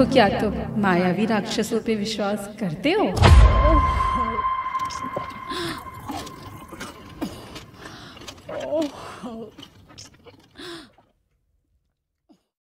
तो क्या? तुम मायावी राक्षसों पे विश्वास करते हो? Oh.